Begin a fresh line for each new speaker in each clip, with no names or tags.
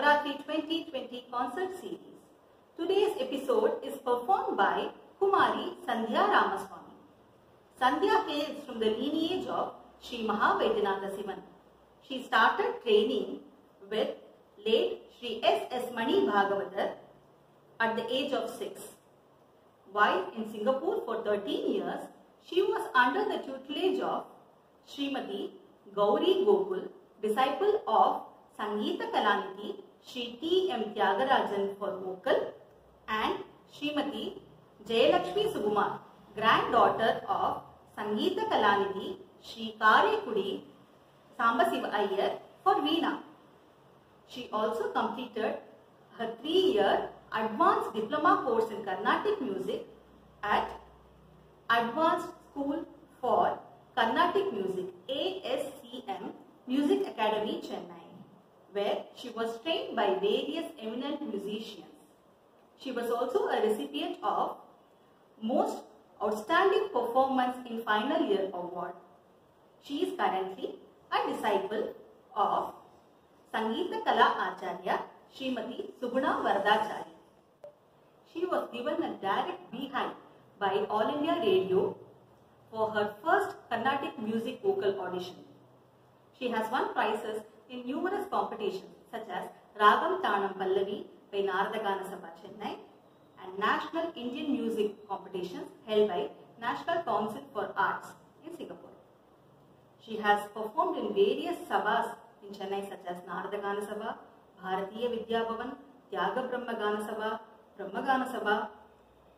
Navratri 2020 concert series. Today's episode is performed by Kumari Sandhya Ramaswamy. Sandhya hails from the lineage of Sri Mahavaidyanath Sivan. She started training with late Sri S. S. Mani Bhagavatar at the age of 6. While in Singapore for 13 years, she was under the tutelage of Srimati Gauri Gokul, disciple of Sangeeta Kalanidhi, Sri T. M. Tyagarajan for vocal and Srimati Jayalakshmi Sugumar, granddaughter of Sangeeta Kalanidhi, Sri Karekudi Sambasiva Iyer for Veena. She also completed her three-year advanced diploma course in Carnatic music at Advanced School for Carnatic Music ASCM Music Academy Chennai where she was trained by various eminent musicians. She was also a recipient of Most Outstanding Performance in Final Year Award. She is currently a disciple of Sangeeta Kala Acharya Srimati Subuna Vardachari. She was given a direct beehive by All India Radio for her first Carnatic music vocal audition. She has won prizes in numerous competitions such as Ragam Tanam Pallavi by Naradagana Sabha Chennai and National Indian Music competitions held by National Council for Arts in Singapore. She has performed in various sabhas in Chennai such as Naradagana Sabha, Bharatiya Vidya Bhavan, Tyaga Brahma Gana Sabha, Brahma Gana Sabha,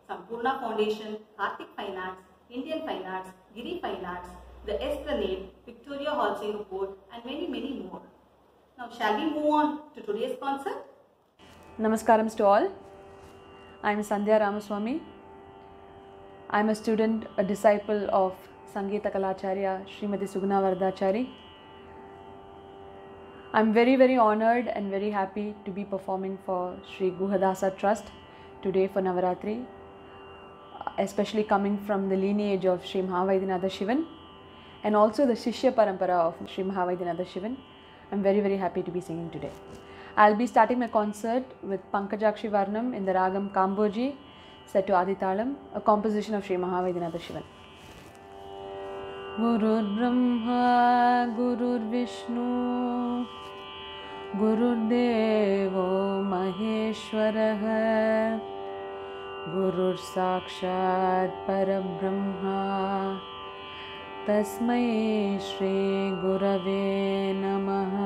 Sampurna Foundation, Karthik Fine Arts, Indian Fine Arts, Giri Fine Arts, the Esplanade, Victoria Hall Singapore and many many more. Now shall we move on to today's concert?
Namaskaram to all. I am Sandhya Ramaswamy. I am a student, a disciple of Sangeeta Kalacharya Srimati Suguna Vardachari. I am very very honored and very happy to be performing for Sri Guhadasa Trust today for Navaratri, especially coming from the lineage of Sri Mahavaidyanatha Shivan and also the Shishya Parampara of Sri Mahavaidyanatha Shivan. I am very very happy to be singing today. I'll be starting my concert with Pankajakshi Varnam in the Ragam Kamboji set to Aditalam, a composition of Sri Mahavaidyanatha Shivan. गुरुर्ब्रह्मा गुरुर्विष्णु गुरुर्देवो महेश्वरः गुरुर्साक्षात् परब्रह्मा तस्मै श्रीगुरवे नमः।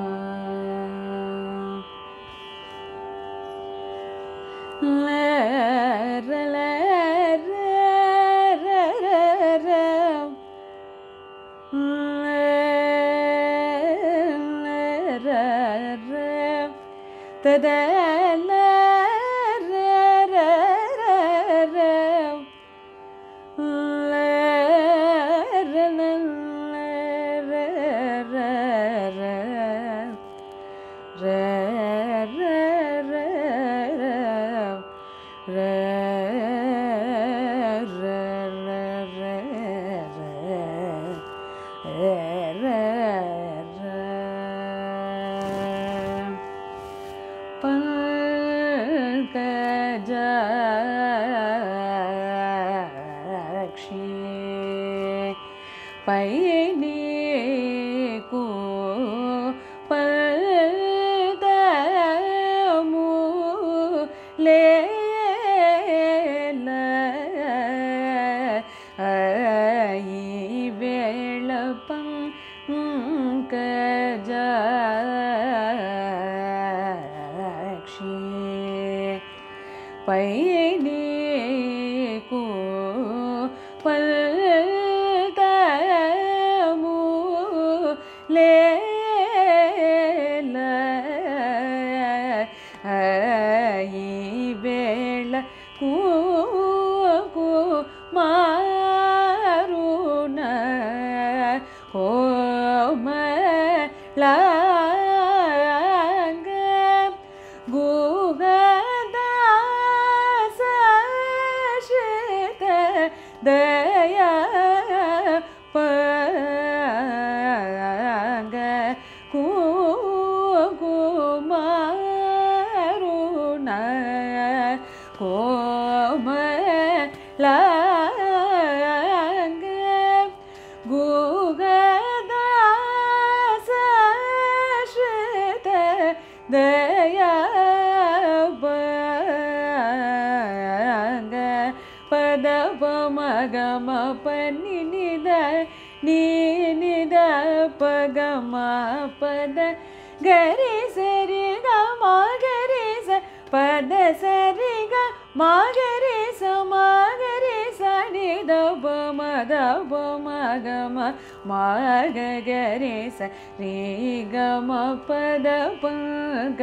da da la मा ग निद पगमा पद गरे सि ग मारे पद सिग माघरे मा घरे निगमा माग गरे ग म पद ग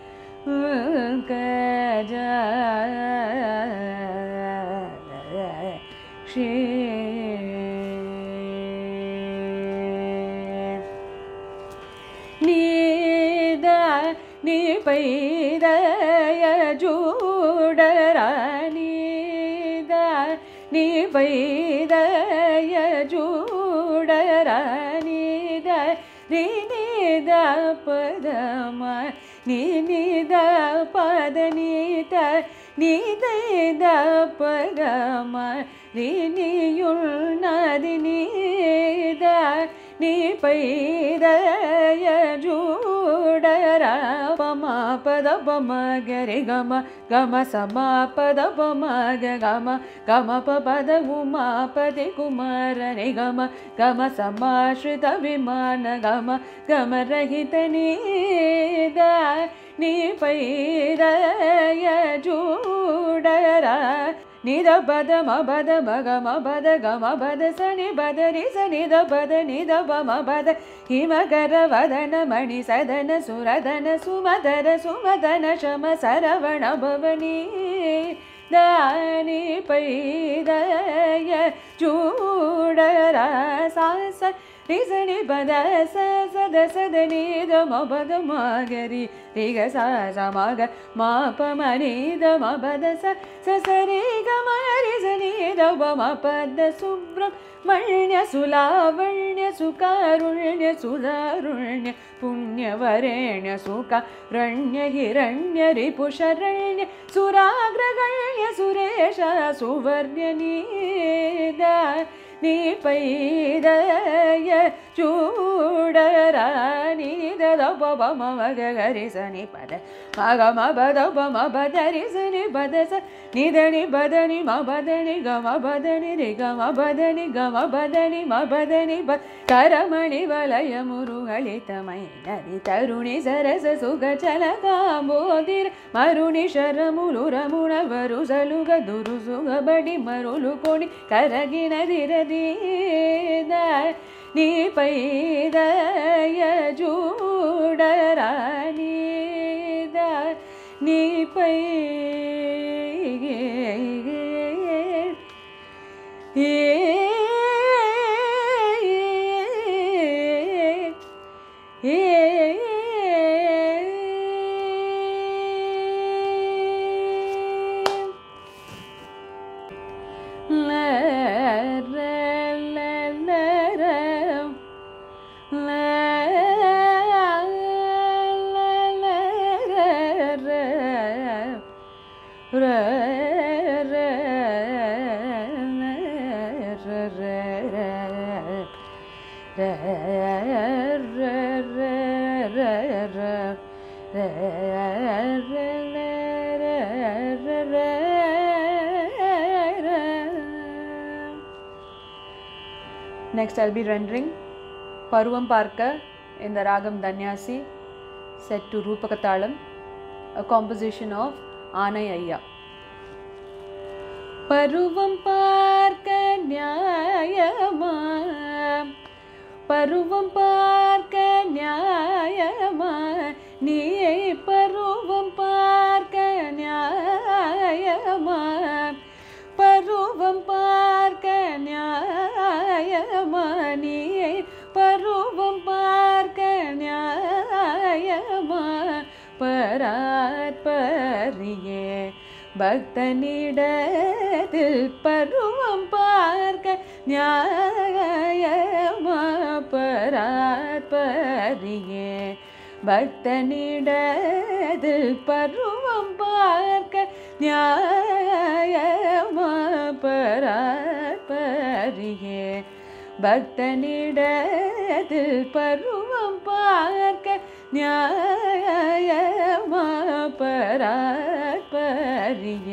जया श्री नी दीपै दया डरी दा निपुडरी दीनिदा पदमा நீ நீத நீத பதம நீ பத நீத பகம நீ நீயுள் நதி நீத. नियदय झूडय रामापद भमग रे गम समापद भमग घम पद गुमापति कुमारगम घम समाश्रित अभिमानगम गमरहित नी द निपीरय चूडरा निध मध म गम भद गम बद सनि भद नि सनिद निध मध हिमगर वदन मणि सदन सुरदन सुमधन सुमदन शम शरवण भिपैरय चूडरा सा रि जनिपद स सद सदनीदमपद मागरिगसा समाग मापमनिदमपद स स सरी गमारि जनिद मपद सुभ्र मण्य सुलावण्य सुकारुण्य सुधारुण्य पुण्यवरेण्य सुकारण्य हिरण्य रिपुषरण्य सुराग्रगण्य सुरेश सुवर्ण्य नीद पैद चूडराणि दरि सनि पद मदपमीनि पदस निदणि बदणि म बदनि गम बदणि रे गम बदनि गम बदनि म बदनि बरमणि वलय मुरुगलितमय तरुणि सरस सुग चल काबोदिर मरुणि शरमुलुरमुण बलुग दुरु सुग बडि मरुलुकोणि करगिणीर ದೀನ ನೀ ಪೈದಯ ಜೂಡರಾನೀದ ನೀ ಪೈ ಏ Next I'll be rendering Parvam Parka in the Ragam Danyasi set to Rupakatalam, a composition of Anayaya. பருவம் பார்க்க நியாயமா பருவம் பார்க்க நியாயமா நீ பக்தனிடத்தில் பருவம் பார்க்க நியாயமா பராத்பரியே பக்தனிடத்தில் பருவம் பார்க்க நியாயமா பராத்பரியே பக்தனிடத்தில் பருவம் பார்க்க நியாயமாபராத்பரிய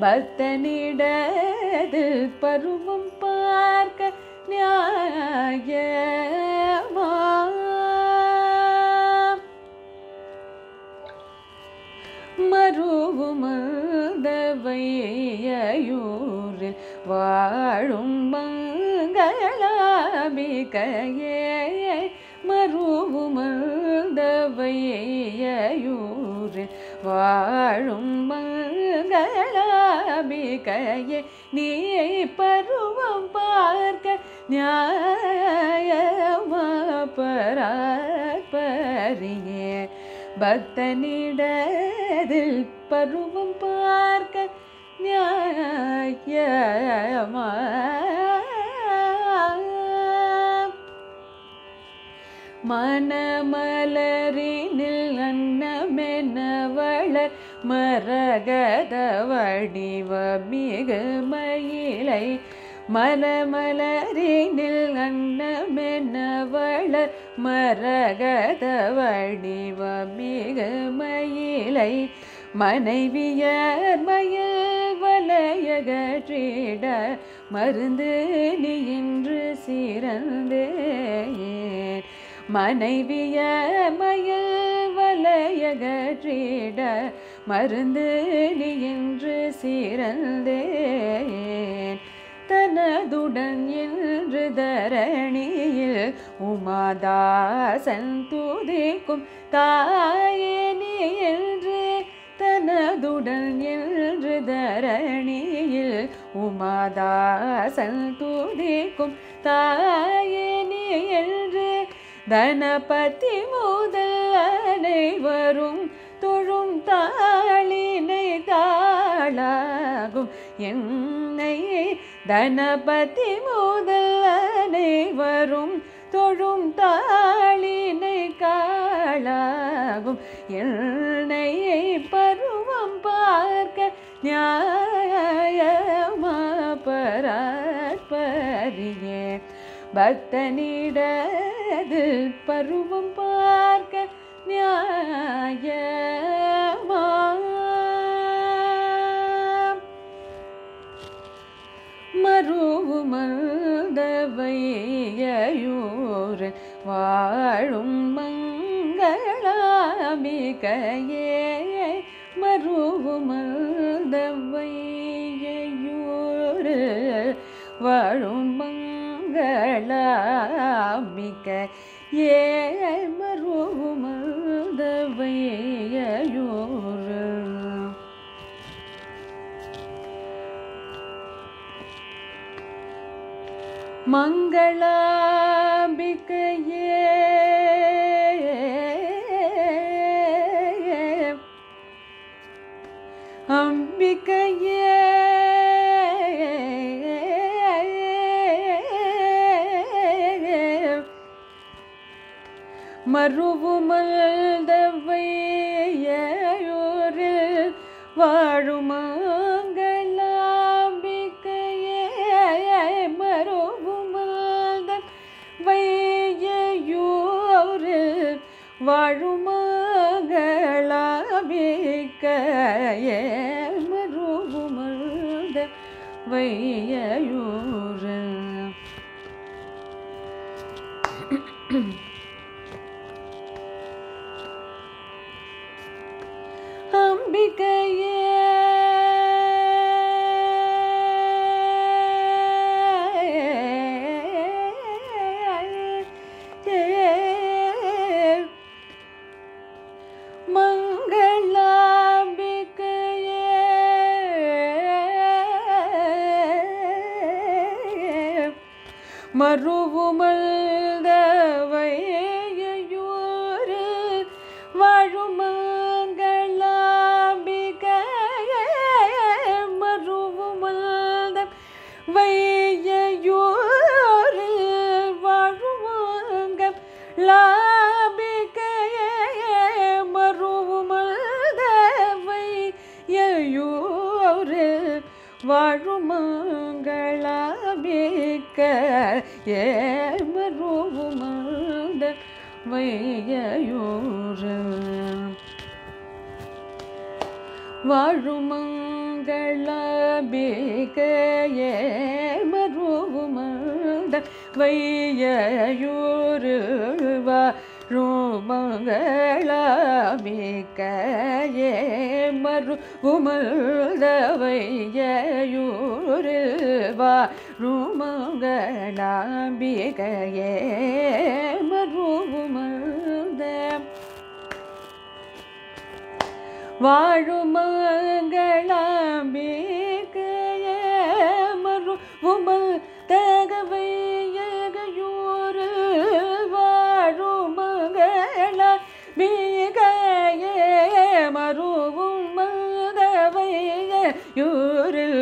பக்தனிடது பருவம் பார்க்க நியாயமா மருவுமதவையூரில் வாழும் மங்களாமிகையே அருவுமந்தவையூர் வாழும் மங்களாபிகையே நீ பருவம் பார்க்க நியாயமா பராப்பரியே பக்தனிடதில் பருவம் பார்க்க நியாயமா மனமலரினில் அன்னமெனவளர் மரகத வடிவ மிகு மயிலை மனமலரினில் அன்னமெனவளர் மரகத வடிவ மிகு மயிலை மனைவியர் மயில் வலையகற்றிட மருந்து நீ இன்று சிறந்தேன். மனைவிய மயில் வலையகற்றிட மருந்து நீ என்று சீரந்தேன். தனதுடன் என்று தரணியில் உமாதாசன் துதிக்கும் தாயே நீ என்று தனதுடன் என்று தரணியில் உமாதாசன் துதிக்கும் தாயே நீ என்று தனபதி முதல் அனைவரும் தொழும் தாளினை தாளாகும். என்னை தனபதி முதல் அனைவரும் தொழும் தாளினை காளாகும் எண்ணெயை பருவம் பார்க்க நியாயமா பராற்பரியே பக்தனிடது பருவம் பார்க்க நியாயமா? மருவுமந்தவையூர் வாழும் மங்களாம்பிகையே மருவுமந்தவையூர் வாழும் மங்க மிக ஏமருமதவையோர் மங்களாம்பிக்கையே அம்பிக்கையே மறுவுமல்தவையோரில் வாழுமாங்கலாம்பிக்கையே மறுவுமல்தவையோரில் வாழுமாங்கலாம்பிக்கையே வாழுமங்களாபிக்க ஏமருவுமந்த வையூரு வாழுமங்களாபிக ஏமருவுமந்த வையூரு வாழுமங்களாபிக்க ஏமரு உமல்தவையூரு வாழுமங்களாபிகையே மருவுமல்த வாழுமங்களாம்பிகையே மருவுமல் தகவை யூரில்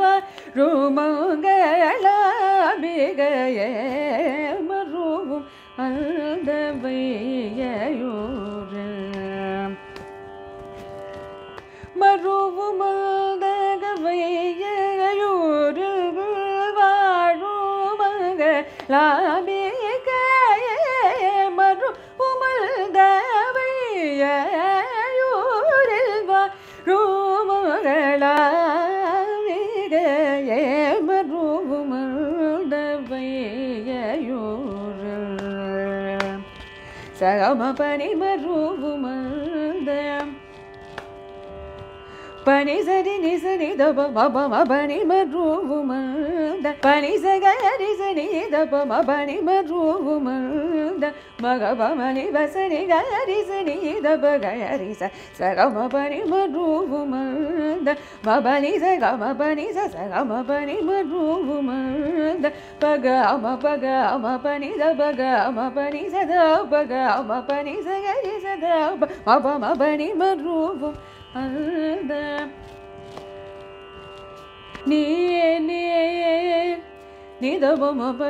மதவையூரு வாழுமங்களா மிகையே மருவும் அந்தவையூரு மருவுமல்தகவையூரு வாழுமங்க லாபிகையே சகம பனி பனி சரி நி சரி தப மப மபனி மருவுமல்த பனி சகரி சரி தப மபனி மருவுமல்த மக பமனி வசனி கரி சரி தப கரி ச சகம பனி மருவுமல்த மபனி சகம பனி ச சகம பனி மருவுமல்த பக அம பக அம பனி த பக அம பனி சத பக அம பனி சகரி சத மப மபனி மருவும் నీ నీ నీ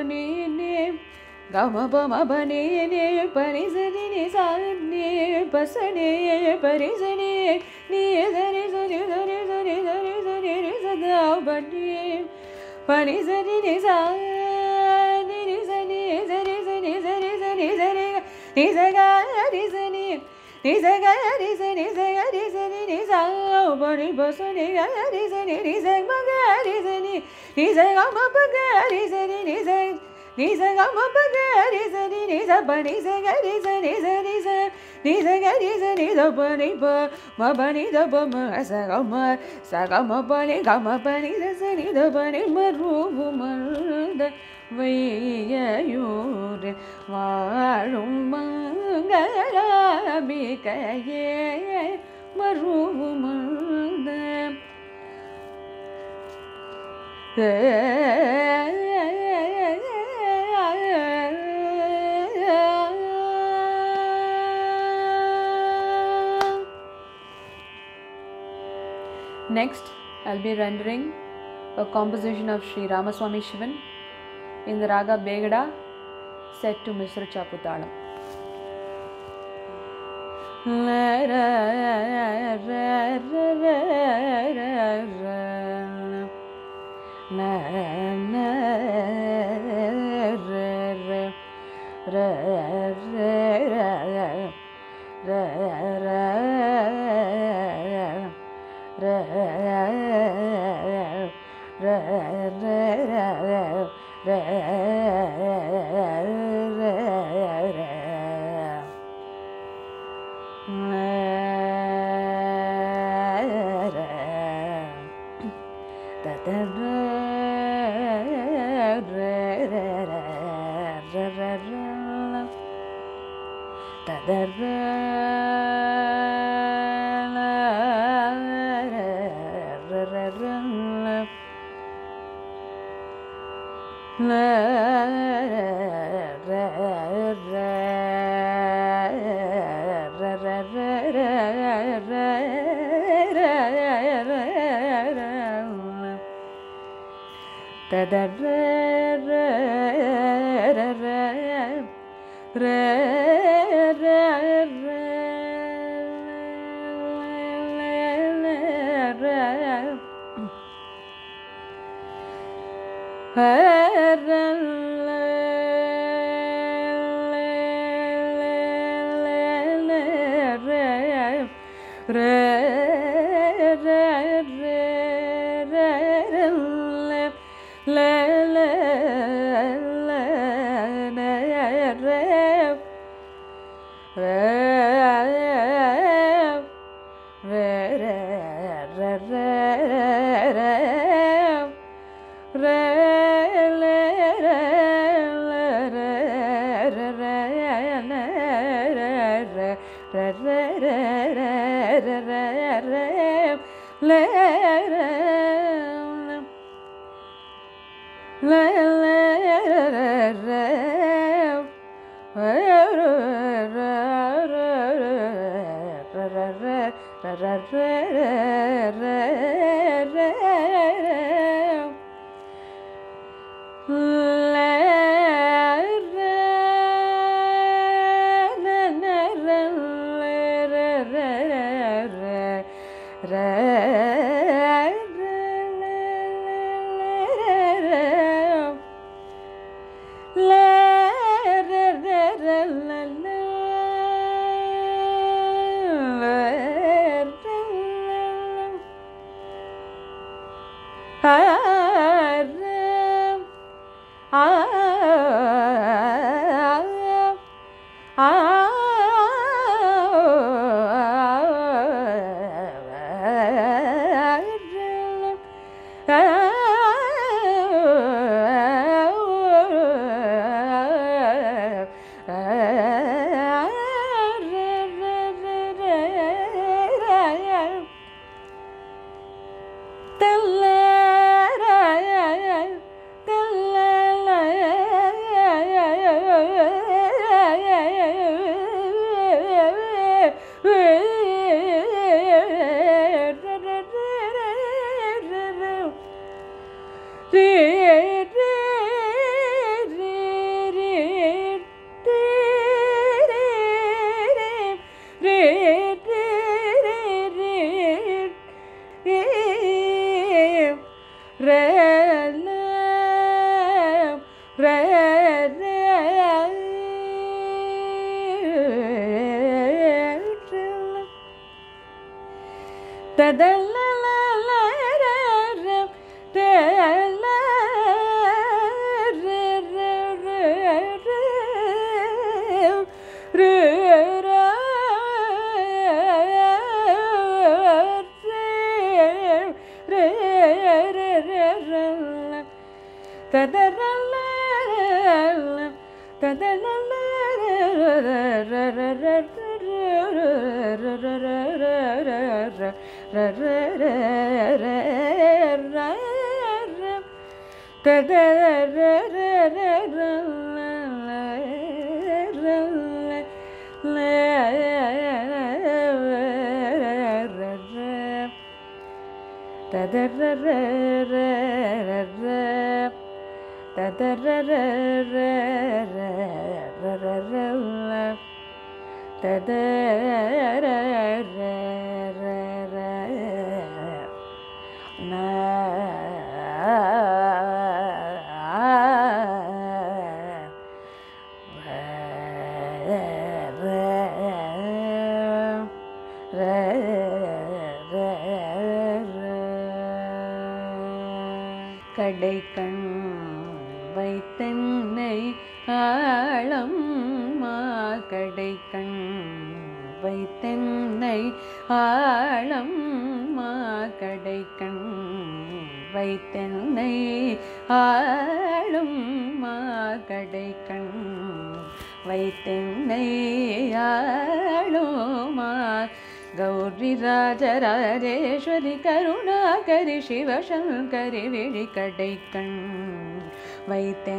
నీ నీ గమపమపనే పరిసని ని సానే పసనే పరిసని నీ సరి సరి సరి సరి సరి సరి సదా బని పరిసని ని సాని ని సని సరి సని సరి సని సరి ని సగా ని స ni sa ga ni sa ni sa ga ni sa ni ni sa ba ni ba sa ni ga ya ni sa ni ni sa ma ga ni sa ni ni sa ga ma pa ga ni sa ni ni sa ni sa ga ma pa ga ni sa ni ni sa ba ni sa ga ni sa ni sa ni sa ni sa ga ni sa ni da ba ni ba ma ba ni da ba ma sa ga ma sa ga ma ba ni ga ma ba ni sa sa ni da ba ni ma ru ma da வையூர் வாழும் மங்களாபிகையே மருவுமந்த Next, I'll be rendering a composition of Sri Ramaswamy Shivan In the Raga Begada set to Misra Chaputalam. da da da ederdi. re re re. கடை கண் வைத்தென்னை ஆழம் கடை கண் வைத்தென்னை ஆளும் கடை கண் வைத்தென்னை ஆ गिरिराजराजेश्वरि கருணாகரி சிவசங்கரி விழிகடை கண் வைத்தென்னையாழோமா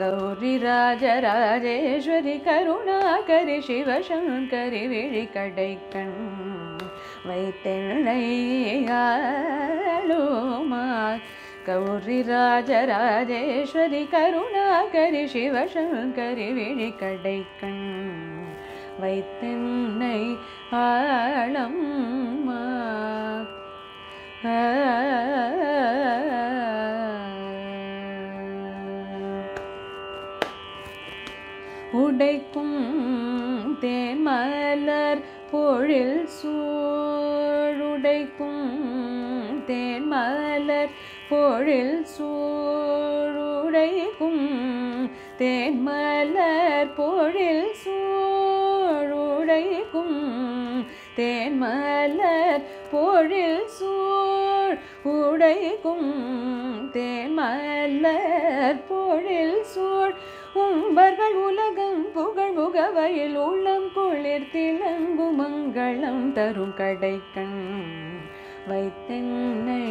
கௌரி ராஜராஜேஸ்வரி கருணாகரி சிவசங்கரி விழிகடை கண் வைத்தென்னையாழோமா கௌரி ராஜராஜேஸ்வரி கருணாகரி சிவசங்கரி விழிகடை கண் வைத்தென்னை ஆழம் உடைக்கும் தேமலர் பொழில் சூழுடைக்கும் தேன்மலர் பொழில் சூழுடைக்கும் தேன்மலர் பொழில் சூழுடைக்கும் தேன்மலர் பொழில் சூழ் உடைக்கும் தேன்மலர் பொழில் சூழ். உம்பர்கள் உலகம் புகழ் முகவையில் உள்ளம் குளிர் திளங்கு மங்களம் தரும் கடைக்கண் வைத்தென்னை.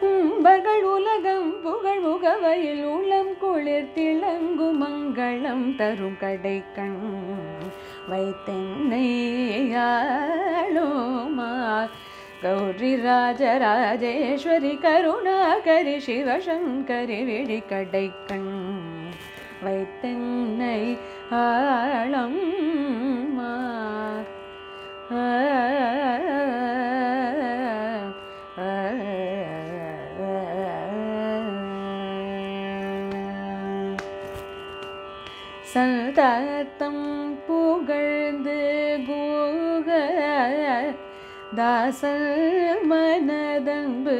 உம்பர்கள் உலகம் புகழ் முகவையில் உள்ள குளிர் திளங்கு மங்களம் தரும் கடைக்கண். வைத்தென்னை ஆளுமா கௌரி ராஜராஜேஸ்வரி கருணாகரி சிவசங்கரி விழி கடைக்கண். வைத்தென்னை ஆளம்மா சல்தத்தம் புகழ்ந்து கூக தாசல் மனதன்பு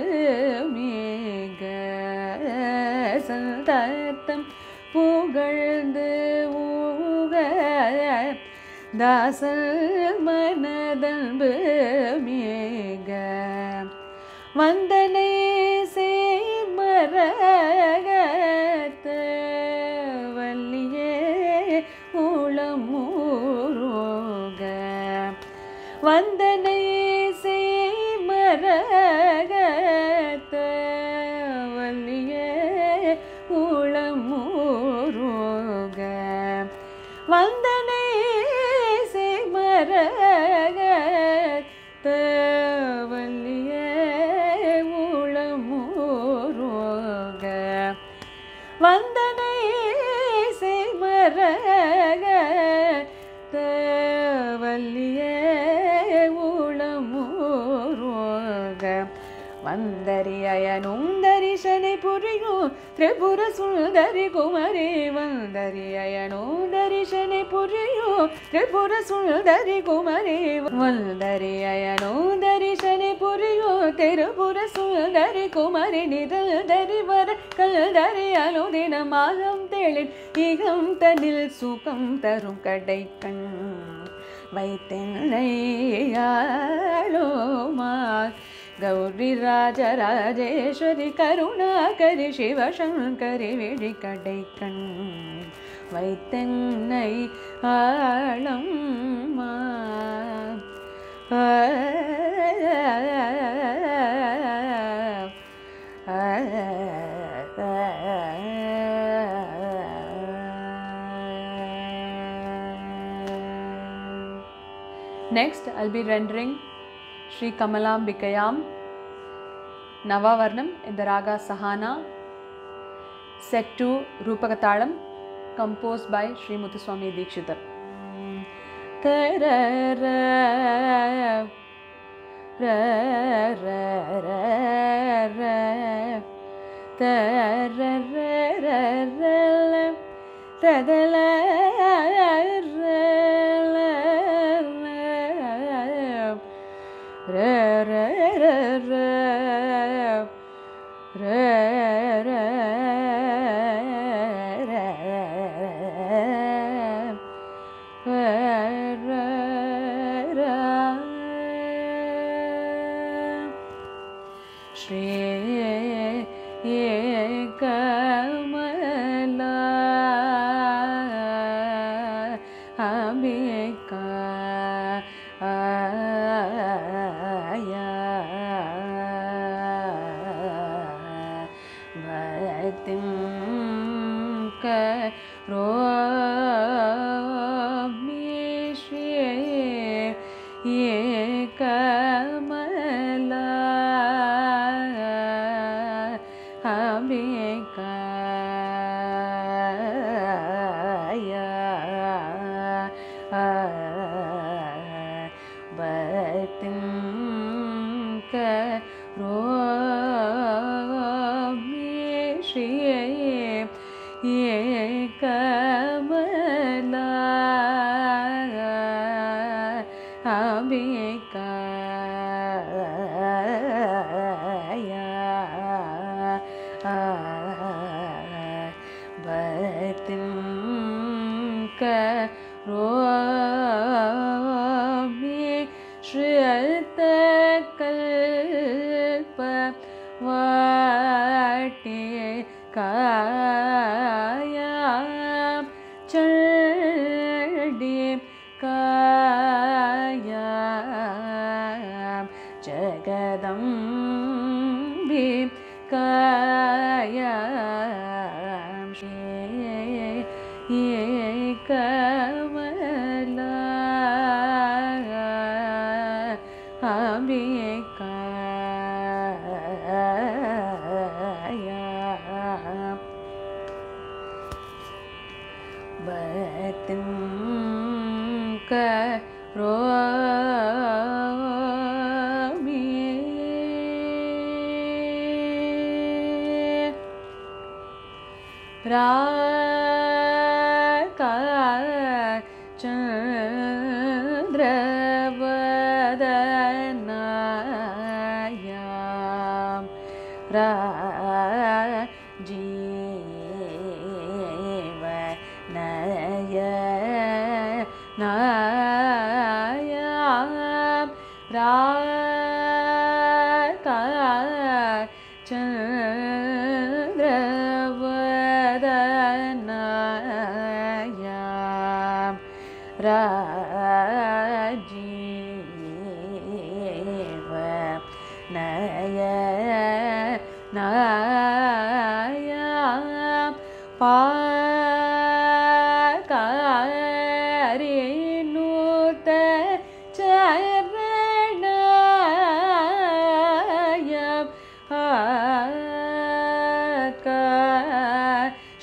மேக சல்தத்தம் புகழ்ந்து ஊக தாசல் மனதன்பு மேக வந்தனை செய்மரகத்த வந்தனை செய்மரகத்த வல்லியே உளமூரோக வந்த அந்தரி வந்தரியனும் தரிசனை புரியும் திரிபுர சுந்தரி குமரி வந்தரி வந்தரியனும் தரிசனை புரியும் திரிபுர சுந்தரி குமரி வந்தரி வந்தரியனும் தரிசனை புரியும் திருபுர சுந்தரி குமரி நிதல் தரி வர கல்தரி அனுதின மாதம் தேளின் இகம் தனில் சுகம் தரும் கடை கண் வைத்தென்னையா கௌரி ராஜராஜேஸ்வரி கருணாகரி சிவசங்கரி விழி கடைக்கண் வைத்தென்னை ஆளம்மா Next, I'll be rendering Sri Kamalambikayam Navavarnam நவாவர்ணம் இந்த Raaga Sahana set 2 ரூபகதாளம் composed by Sri Muthuswami Dikshitar ததல ர ர सबे का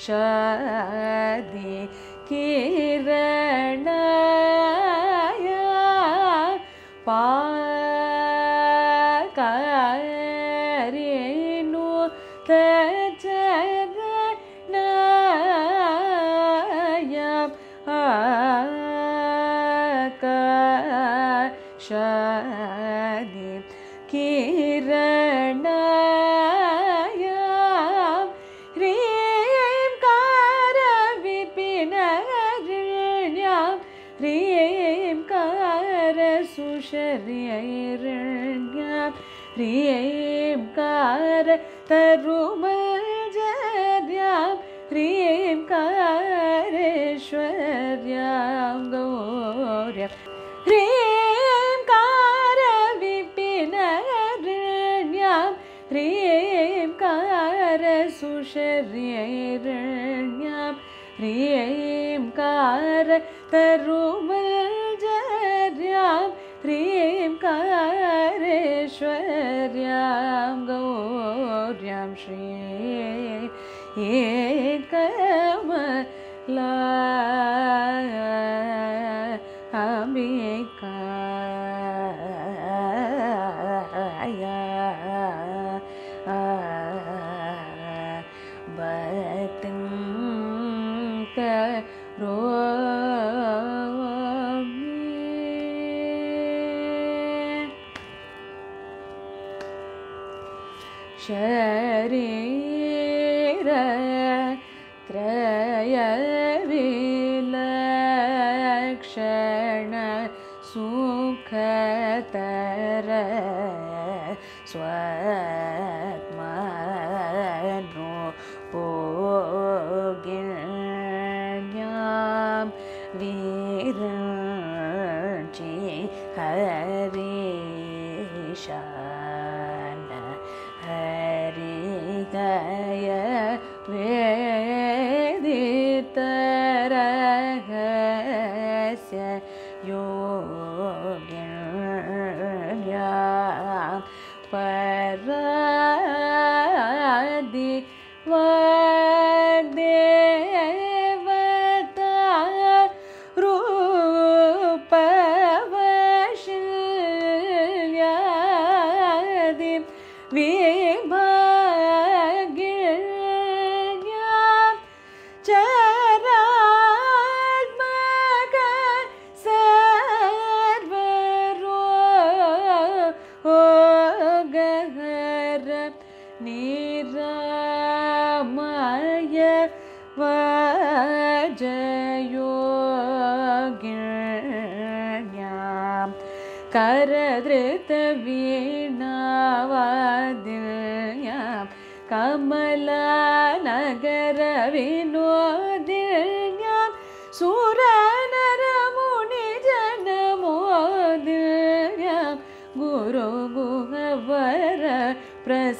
शदि के हरे शान हरि गय वेदितरहस्य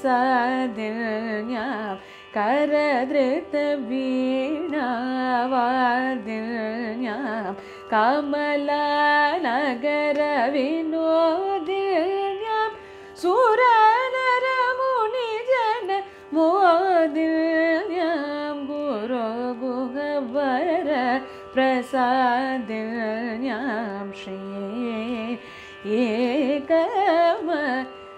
प्रसादिन्यां करधृतवीणावादिन्यां कमलानगरविनोदिन्यां सुरनरमुनिजन मोदिन्यां गुरुगुहवर प्रसादिन्यां Shri एकमला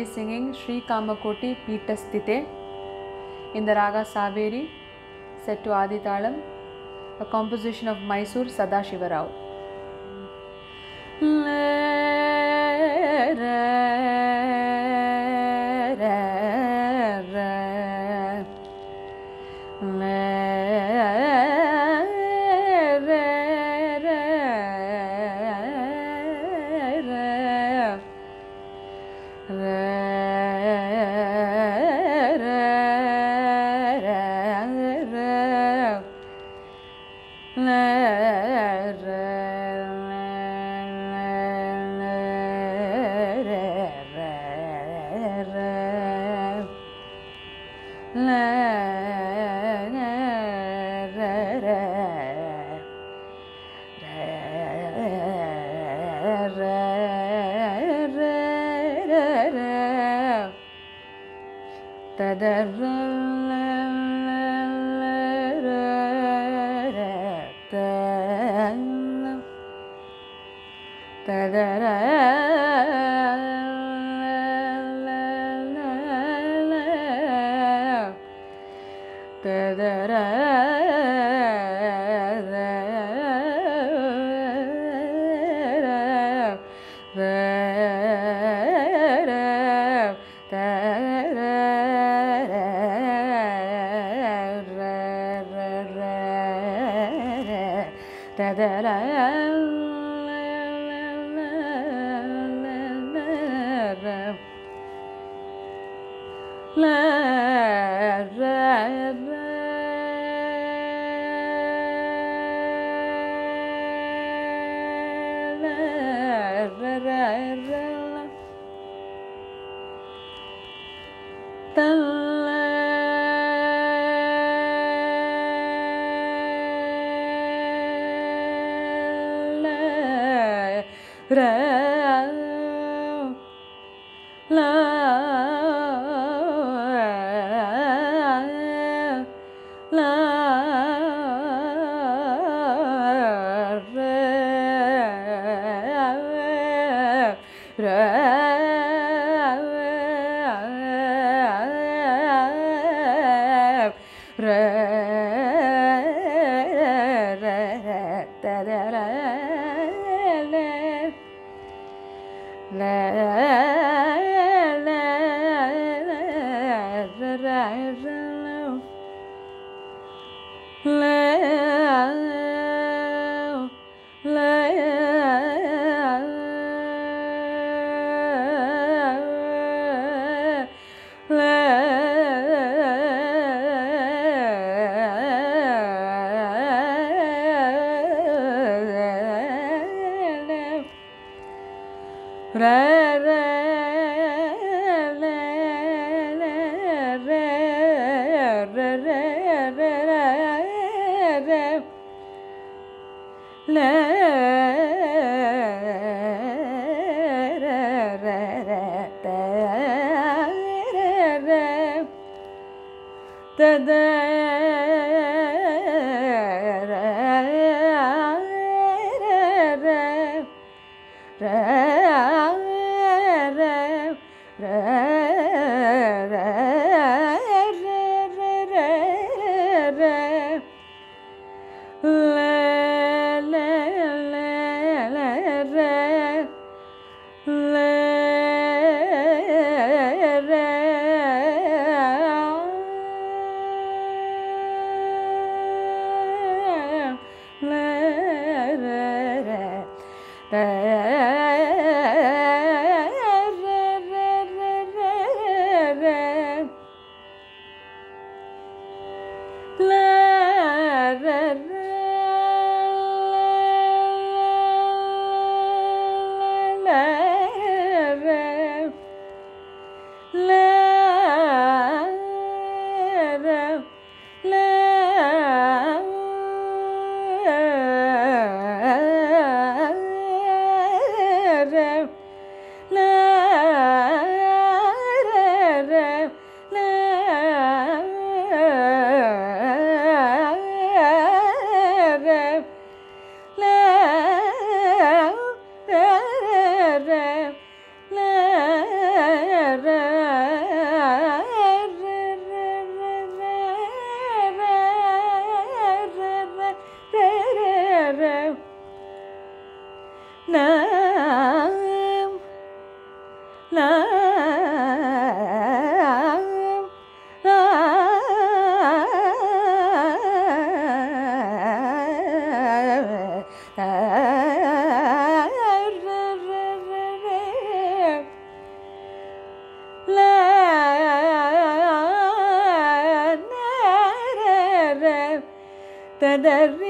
be singing Sri Kamakoti Peetastite in the Raga Saveri, set to Aditalam, a composition of Mysore Sadashiva ta da ra the Kadri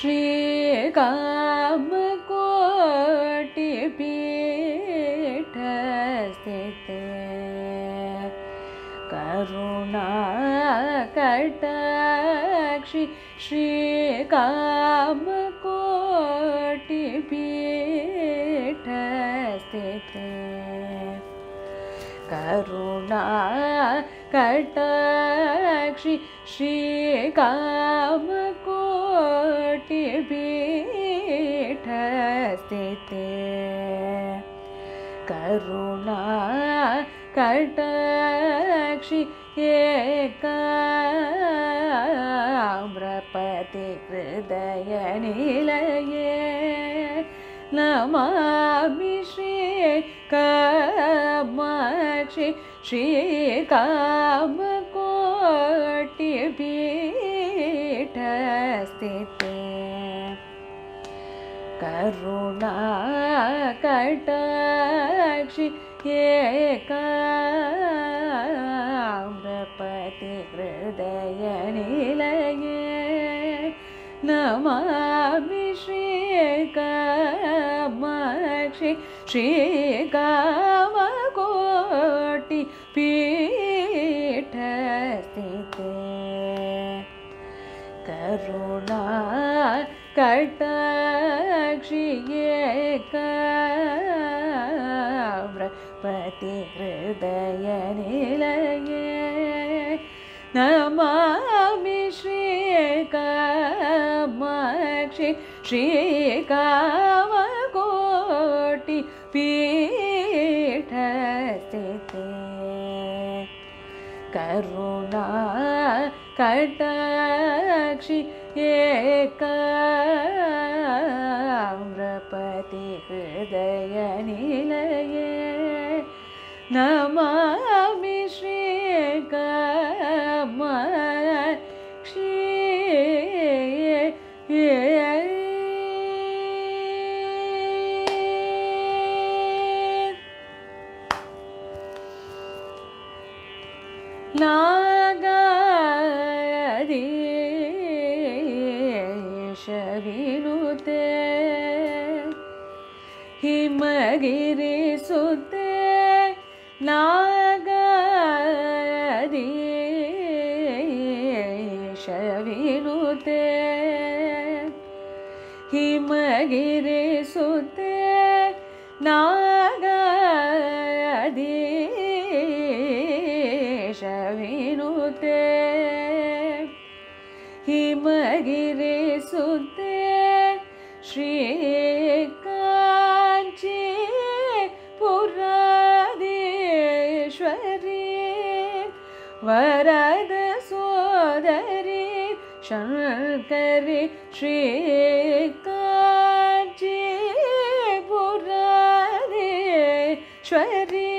श्रीकामकोटिपीठस्थित। काम श्रीकामकोटिपीठस्थित। टि श्रीकाम श्रीकामकोटिपीठस्थिते करुणा कटाक्षि एकाम्रपति हृदयनिलये। नमामि श्रीकामाक्षि श्रीकामकोटिपीठस्थिते கருணாகடாட்சி ஏகாம்ரபதி ஹிருதய நிலையே நமாமி ஸ்ரீகாமாட்சி ஸ்ரீகாமகோட்டி பீட்டஸ்திதே கருணா कर्ताक्षिय व्रति हृदय निक्षि श्री कम कोटि करुणा कटाक्षि एकाम्रपति हृदयनिलये नमामि पुराधीश्वरी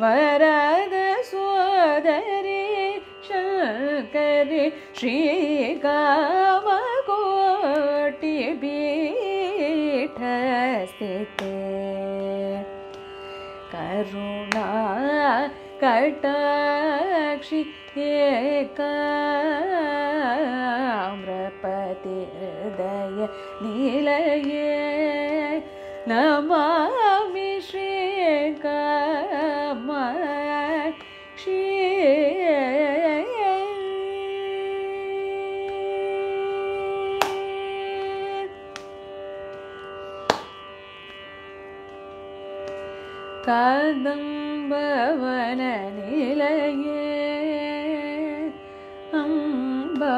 वरद सोदरी शङ्करि श्रीकामकोटिपीठस्थिते करुणा कटाक्षि एकाम्रपति தேதய நிலையே நமாமி ஸ்ரீகமாய் ஸ்ரீ. கதம்பவன நிலையே அம்பா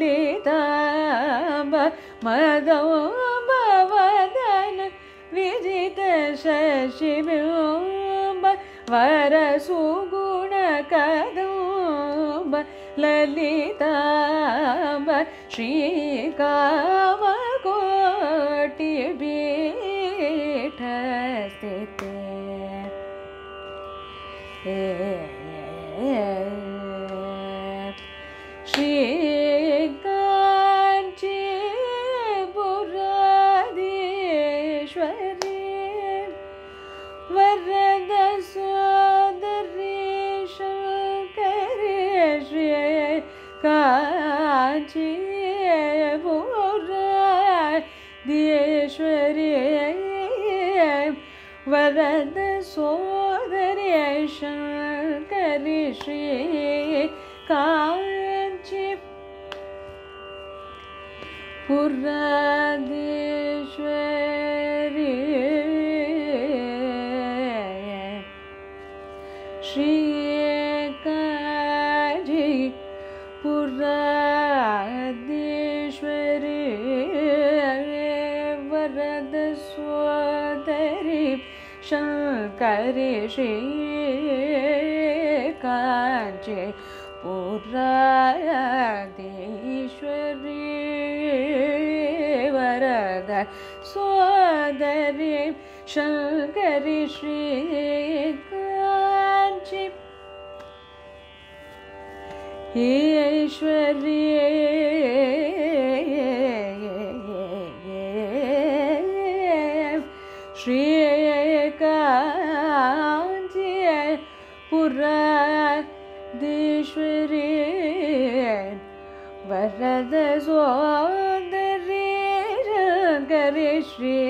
ललिताम्ब मदम्बवदन विजित शशिबिम्ब वरसुगुणकदम्ब ललिताम्ब श्रीकामकोटिपीठस्थिते சோதரேஷரிஷே காஞ்சி புரதீஸ்வர शङ्करी श्रीकाञ्ची पुराधीश्वरी वरद सोदरी शङ्करी श्रीकाञ्ची ईश्वरी ಪದ ಸೋದರಿ ಗರಿ ಶ್ರೀ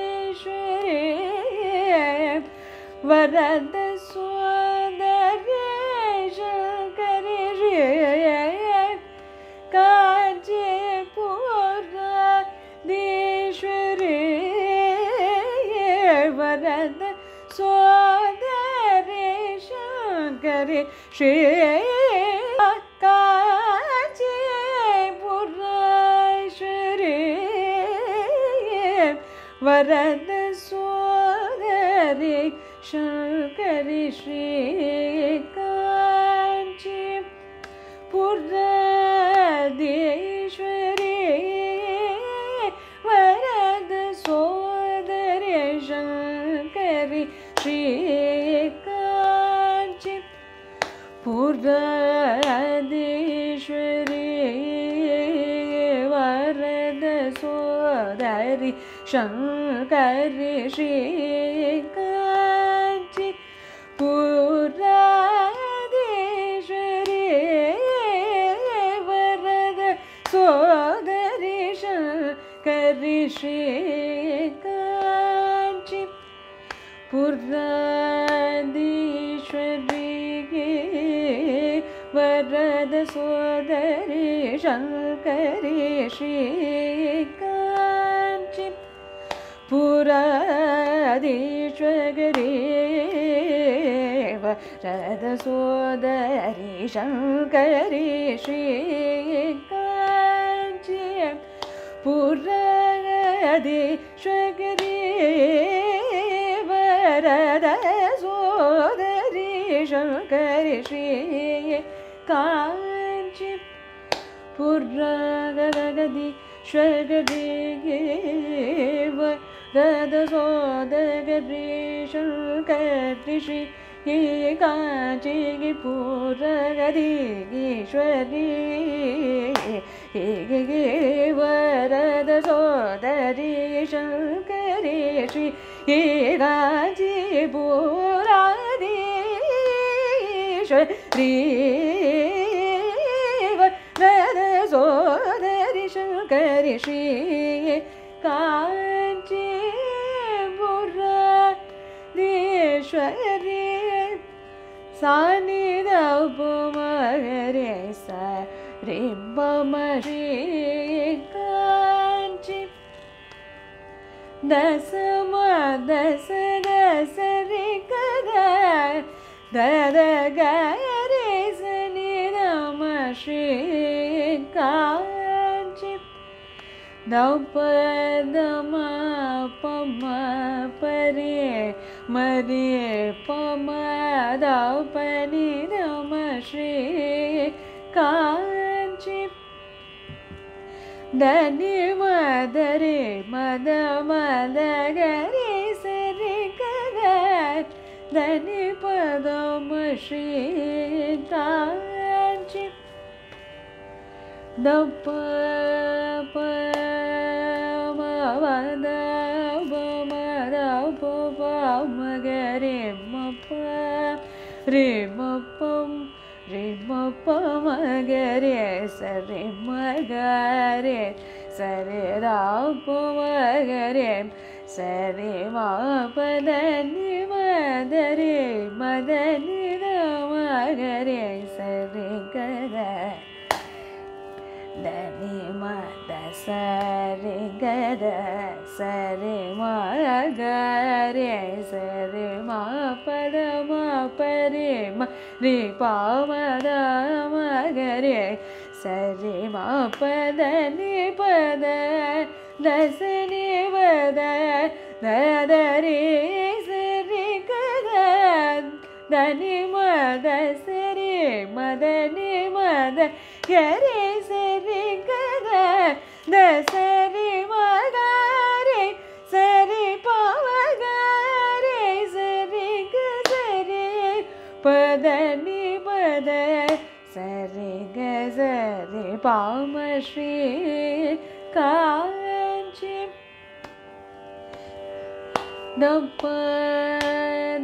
ಪುರಾಧೀಶ್ವರಿ ವರದ She വരദ സ്വരേ ശങ്കരി ശ്രീ शङ्करिषी काचि पिश्व वरद स्दरिषङ् ऋषिका पिश्व वरद सोदरि शङ्करि दिष्गरिव शृद सोदरीषं गरिषी काची पुर्रगदि श्वगरिव रदय सोदरिषं करिषीये काञ्ची पुरगदि श्वगदिगिव रद सोदग काचि हि काची गीपुरगरि वरद सोदरी शङ्करेषि हे काचि पूरादीश्वरी वरद सोदरि ऋषङ्करिषी का ईश्वरे सनि दे से काञ्चि दश म दस दशरि कर ग रे सनि दशी काञ्चित् दमा परे மதியப்பமதாபனி நம ஸ்ரீ காஞ்சி தனி மதரே மத மதகரே சரி கதர் தனி பதம் ஸ்ரீ காஞ்சி தப்ப பவதா रे मपम रे मप मग रे सरे मग रे सरे राप मग रे सरे मापदनि मद रे मदनि मग रे सरे गदा దని మద సరే గద సరే మగరే సరే మా పద మా పరే మ రే పామద మగరే సరే మా పద ని పద దశ ని పద దద రే సరి గద దని మద సరి మద ని మద గరే సరి గద த சரி மகாரே சரி பாவகாரே சரி க சரி பதனி பத சரி க சரி பாமஸ்ரீ காஞ்சி தப்ப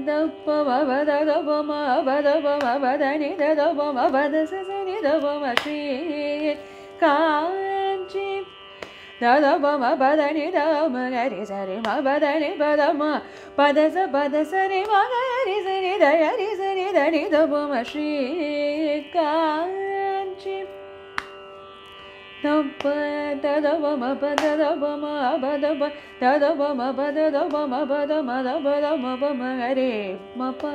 ದಪ್ಪ ಬದ ದಮ ಬದ ಬಮ ಬದ ನಿದ ದಮ ಬದ ಸನಿ ದಮ ಶ್ರೀ ಕಾ ದ ಬಮ ಬದನಿ ದ ಮಗರಿ ಸರಿ ಮ ಬದನಿ ಬದ ಮ ಪದ ಸ ಪದ ಸರಿ ಮಗರಿ ಸರಿ ದಯರಿ ಸರಿ ಧನಿ ದ ಬಮ ಶ್ರೀ ಕಾಂಚಿ ಪದ ಬಮ ಪದ ದ ಬಮ ಬದ ಬ ದ ಬಮ ಪದ ದ ಬಮ ಬದ ಮದ ಬದ ಮ ಬಮ ಹರೇ ಮ ಪ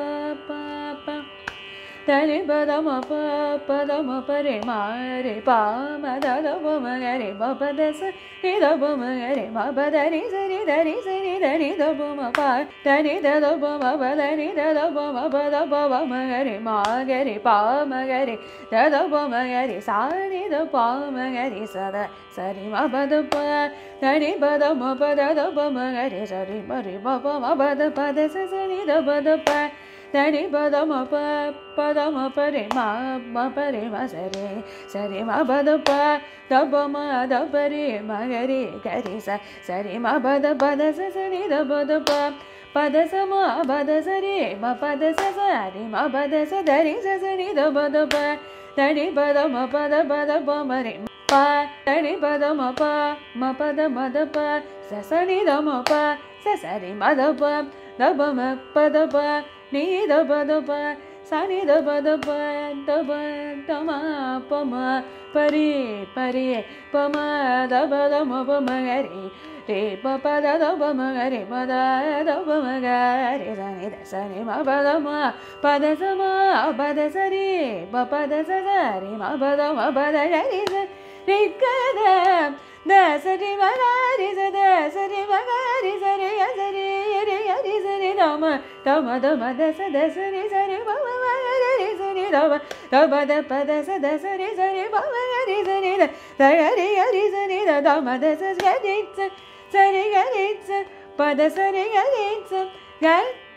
ಪ தனி பதம ப பதம பரே மாரே பாம தத பம கரே பபதச நித பம கரே மபதரி சரி தரி சரி தரி தபம பா தனி தத பம பதனி தத பம பத பவம கரே மாகரே பாம கரே தத பம கரே சாரி த பாம கரே சத சரி மபத ப தனி பதம பதத பம கரே சரி மரி பபம பத பத சரி த பத ப தனி பதம ப பதம பரி மா ம பரி ம சரி சரி ம பத ப தப ம த பரி ம கரி கரி ச சரி ம பத பத ச சரி த பத ப பத ச ம பத சரி ம பத ச சரி ம பத ச தரி ச சரி த பத ப தனி பதம பத பத ப மரி ಪ ತಣಿ ಪದ ಮ ಪ ಮ ಪದ ಮದ ಪ ಸ ಸ ನಿ ದ ಮ ಪ ಸ ಸ ರಿ ಮದ ಪ ದ ಬ ಮ ಪದ ಪ நீ தொப தொப சனி தொப தொப தொப தமா பமா பரி பரி பம தப தம பமகரி ரே பப தப மகரி பத தப மகரி சனி சனி மபதம பத சமா பத சரி பபத சரி மபதம பத ஹரி சரி கதம் ప మ పద ప నీ ద ప ద ప స ని ద ప ద ప ద ప ద మ ప మ పరి పరి ప మ ద ప ద మ ప మ గ రి రే ప ప ద ద ప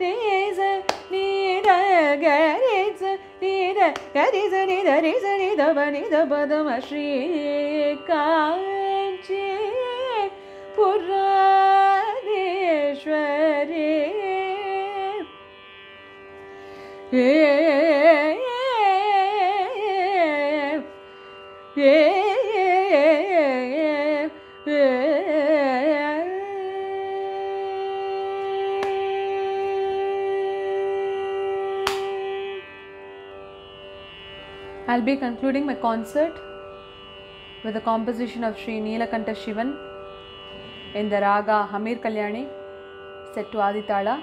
ತೇಜ ನೀರ ಗರೇಜ ನೀರ ಗರಿಜ ನಿಧ ರಿಜ ನಿಧ ಬ ನಿಧ ಬದಮ ಶ್ರೀ ಕಾಂಚಿ ಪುರಾಧೇಶ್ವರೇ ಏ ಏ ಏ ಏ I'll be concluding my concert with a composition of Sri Neelakanta Shivan in the raga Hamir Kalyani set to Aditala.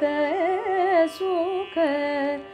tens quer. que